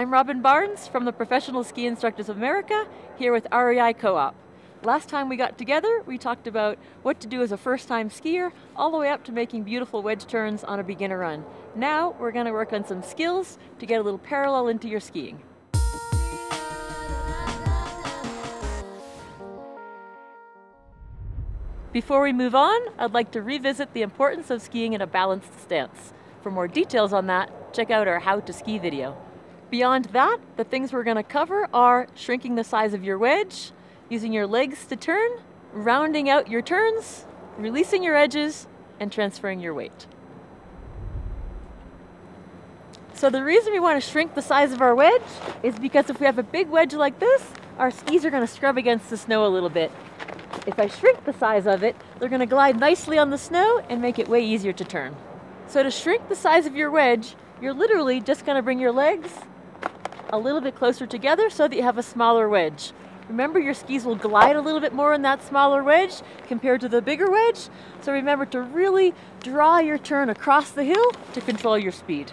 I'm Robin Barnes from the Professional Ski Instructors of America, here with REI Co-op. Last time we got together, we talked about what to do as a first-time skier, all the way up to making beautiful wedge turns on a beginner run. Now, we're gonna work on some skills to get a little parallel into your skiing. Before we move on, I'd like to revisit the importance of skiing in a balanced stance. For more details on that, check out our How to Ski video. Beyond that, the things we're gonna cover are shrinking the size of your wedge, using your legs to turn, rounding out your turns, releasing your edges, and transferring your weight. So the reason we want to shrink the size of our wedge is because if we have a big wedge like this, our skis are going to scrub against the snow a little bit if I shrink the size of it, they're going to glide nicely on the snow and make it way easier to turn. So to shrink the size of your wedge, you're literally just going to bring your legs a little bit closer together so that you have a smaller wedge. Remember your skis will glide a little bit more in that smaller wedge compared to the bigger wedge. So remember to really draw your turn across the hill to control your speed.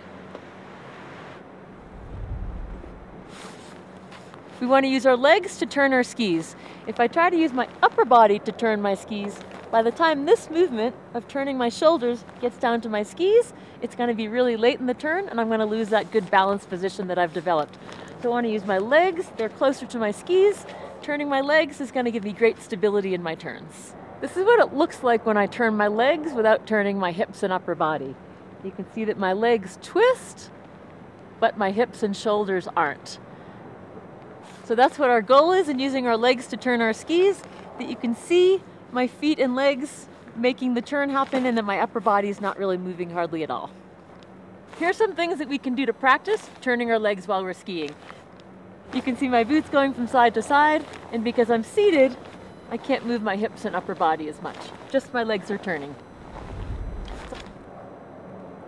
We want to use our legs to turn our skis. If I try to use my upper body to turn my skis, by the time this movement of turning my shoulders gets down to my skis, it's going to be really late in the turn and I'm going to lose that good balance position that I've developed. So I want to use my legs, they're closer to my skis. Turning my legs is going to give me great stability in my turns. This is what it looks like when I turn my legs without turning my hips and upper body. You can see that my legs twist, but my hips and shoulders aren't. So that's what our goal is in using our legs to turn our skis, that you can see my feet and legs making the turn happen and then my upper body is not really moving hardly at all. Here are some things that we can do to practice turning our legs while we're skiing. You can see my boots going from side to side, and because I'm seated, I can't move my hips and upper body as much. Just my legs are turning.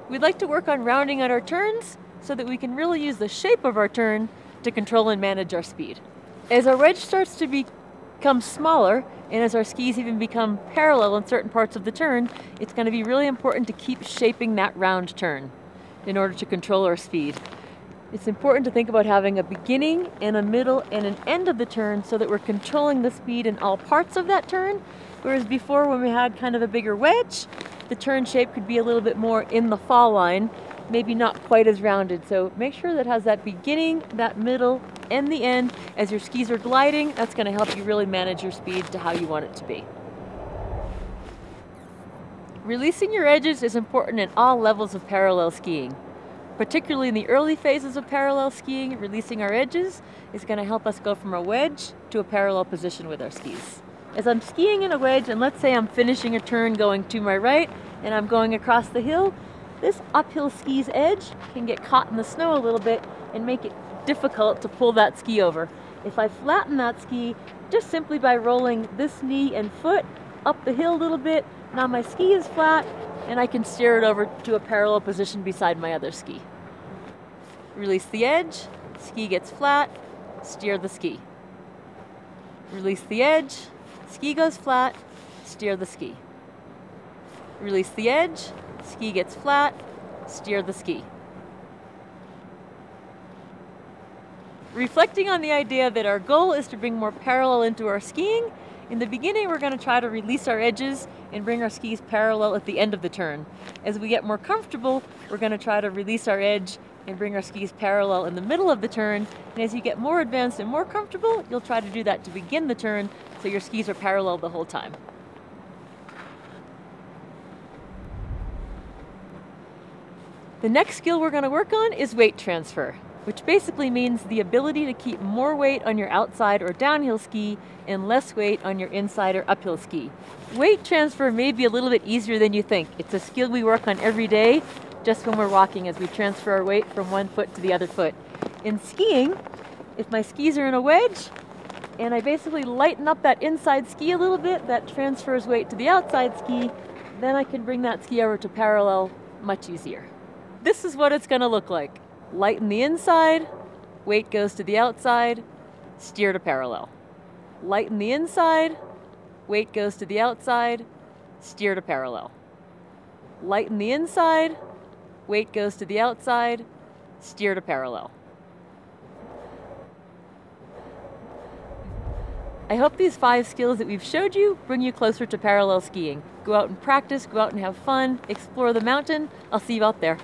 We'd like to work on rounding out our turns so that we can really use the shape of our turn to control and manage our speed. As our wedge starts to become smaller, and as our skis even become parallel in certain parts of the turn, it's going to be really important to keep shaping that round turn in order to control our speed. It's important to think about having a beginning and a middle and an end of the turn so that we're controlling the speed in all parts of that turn. Whereas before when we had kind of a bigger wedge, the turn shape could be a little bit more in the fall line maybe not quite as rounded. So make sure that has that beginning, that middle, and the end. As your skis are gliding, that's gonna help you really manage your speed to how you want it to be. Releasing your edges is important in all levels of parallel skiing. Particularly in the early phases of parallel skiing, releasing our edges is gonna help us go from a wedge to a parallel position with our skis. As I'm skiing in a wedge, and let's say I'm finishing a turn going to my right, and I'm going across the hill, this uphill ski's edge can get caught in the snow a little bit and make it difficult to pull that ski over. If I flatten that ski just simply by rolling this knee and foot up the hill a little bit, now my ski is flat and I can steer it over to a parallel position beside my other ski. Release the edge, ski gets flat, steer the ski. Release the edge, ski goes flat, steer the ski. Release the edge, ski gets flat, steer the ski. Reflecting on the idea that our goal is to bring more parallel into our skiing, in the beginning we're going to try to release our edges and bring our skis parallel at the end of the turn. As we get more comfortable, we're going to try to release our edge and bring our skis parallel in the middle of the turn. And as you get more advanced and more comfortable, you'll try to do that to begin the turn so your skis are parallel the whole time. The next skill we're going to work on is weight transfer, which basically means the ability to keep more weight on your outside or downhill ski and less weight on your inside or uphill ski. Weight transfer may be a little bit easier than you think. It's a skill we work on every day, just when we're walking as we transfer our weight from one foot to the other foot. In skiing, if my skis are in a wedge, and I basically lighten up that inside ski a little bit, that transfers weight to the outside ski, then I can bring that ski over to parallel much easier this is what it's going to look like. Lighten the inside, weight goes to the outside, steer to parallel. Lighten the inside, weight goes to the outside, steer to parallel. Lighten the inside, weight goes to the outside, steer to parallel. I hope these five skills that we've showed you bring you closer to parallel skiing. Go out and practice, go out and have fun, explore the mountain. I'll see you out there.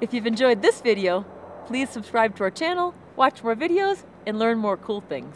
If you've enjoyed this video, please subscribe to our channel, watch more videos, and learn more cool things.